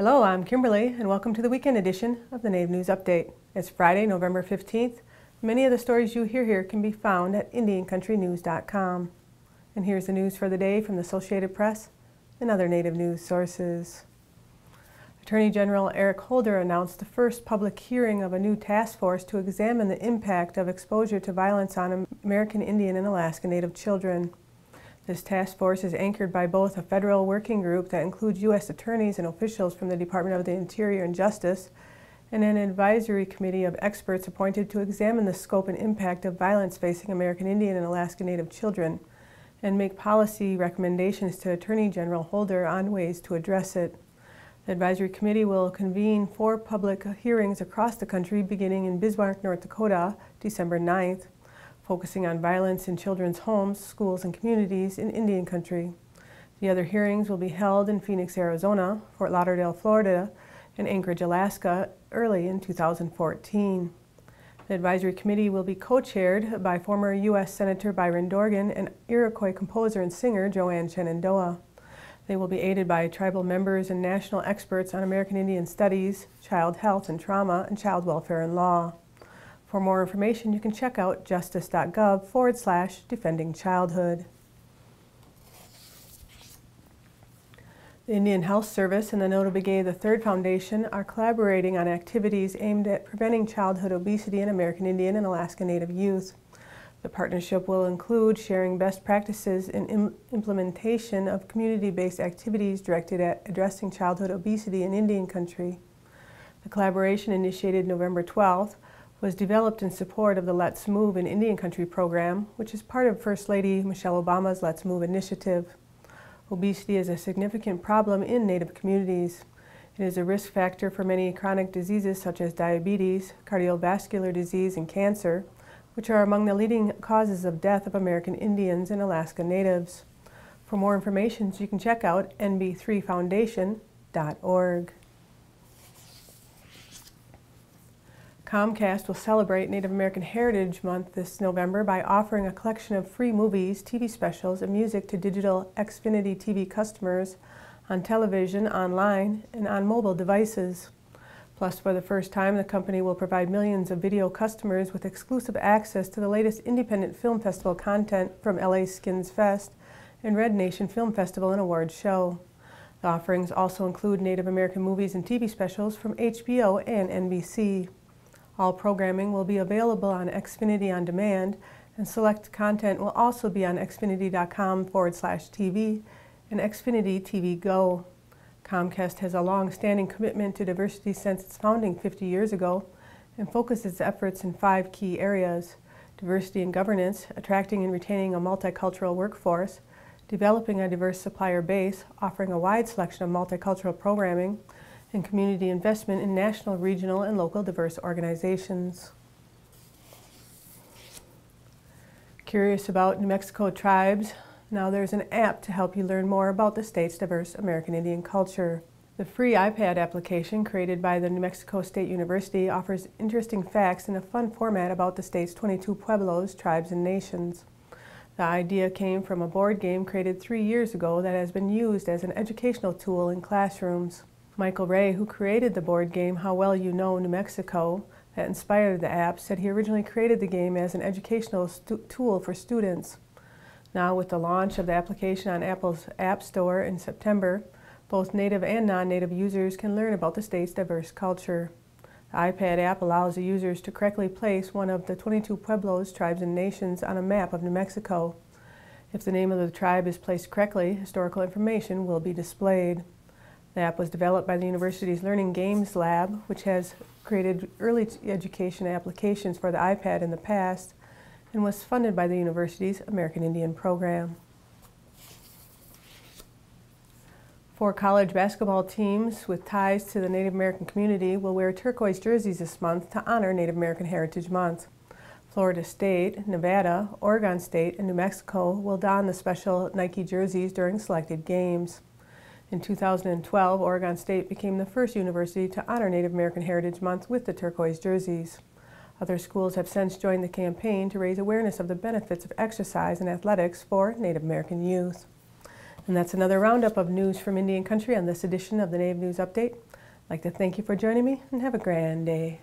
Hello, I'm Kimberlie, and welcome to the weekend edition of the Native News Update. It's Friday, November 15th. Many of the stories you hear here can be found at IndianCountryNews.com. And here's the news for the day from the Associated Press and other Native news sources. Attorney General Eric Holder announced the first public hearing of a new task force to examine the impact of exposure to violence on American Indian and Alaska Native children. This task force is anchored by both a federal working group that includes U.S. attorneys and officials from the Department of the Interior and Justice, and an advisory committee of experts appointed to examine the scope and impact of violence facing American Indian and Alaska Native children, and make policy recommendations to Attorney General Holder on ways to address it. The advisory committee will convene four public hearings across the country beginning in Bismarck, North Dakota, December 9th focusing on violence in children's homes, schools, and communities in Indian country. The other hearings will be held in Phoenix, Arizona, Fort Lauderdale, Florida, and Anchorage, Alaska, early in 2014. The advisory committee will be co-chaired by former U.S. Senator Byron Dorgan and Iroquois composer and singer Joanne Shenandoah. They will be aided by tribal members and national experts on American Indian studies, child health and trauma, and child welfare and law. For more information, you can check out justice.gov forward slash defending childhood. The Indian Health Service and the Notah Begay III Foundation are collaborating on activities aimed at preventing childhood obesity in American Indian and Alaska Native youth. The partnership will include sharing best practices in Im implementation of community-based activities directed at addressing childhood obesity in Indian country. The collaboration initiated November 12th was developed in support of the Let's Move in Indian Country program, which is part of First Lady Michelle Obama's Let's Move initiative. Obesity is a significant problem in Native communities. It is a risk factor for many chronic diseases such as diabetes, cardiovascular disease, and cancer, which are among the leading causes of death of American Indians and Alaska Natives. For more information, you can check out nb3foundation.org. Comcast will celebrate Native American Heritage Month this November by offering a collection of free movies, TV specials, and music to digital Xfinity TV customers on television, online, and on mobile devices. Plus, for the first time, the company will provide millions of video customers with exclusive access to the latest independent film festival content from LA Skins Fest and Red Nation Film Festival and Awards Show. The offerings also include Native American movies and TV specials from HBO and NBC. All programming will be available on Xfinity On Demand, and select content will also be on xfinity.com forward slash TV and Xfinity TV Go. Comcast has a long-standing commitment to diversity since its founding 50 years ago and focuses its efforts in five key areas. Diversity in governance, attracting and retaining a multicultural workforce, developing a diverse supplier base, offering a wide selection of multicultural programming, and community investment in national, regional, and local diverse organizations. Curious about New Mexico tribes? Now there's an app to help you learn more about the state's diverse American Indian culture. The free iPad application created by the New Mexico State University offers interesting facts in a fun format about the state's 22 pueblos, tribes, and nations. The idea came from a board game created three years ago that has been used as an educational tool in classrooms. Michael Ray, who created the board game How Well You Know New Mexico, that inspired the app, said he originally created the game as an educational tool for students. Now, with the launch of the application on Apple's App Store in September, both native and non-native users can learn about the state's diverse culture. The iPad app allows the users to correctly place one of the 22 pueblos, tribes, and nations on a map of New Mexico. If the name of the tribe is placed correctly, historical information will be displayed. The app was developed by the university's Learning Games Lab, which has created early education applications for the iPad in the past and was funded by the university's American Indian program. Four college basketball teams with ties to the Native American community will wear turquoise jerseys this month to honor Native American Heritage Month. Florida State, Nevada, Oregon State, and New Mexico will don the special Nike jerseys during selected games. In 2012, Oregon State became the first university to honor Native American Heritage Month with the turquoise jerseys. Other schools have since joined the campaign to raise awareness of the benefits of exercise and athletics for Native American youth. And that's another roundup of news from Indian Country on this edition of the Native News Update. I'd like to thank you for joining me and have a grand day.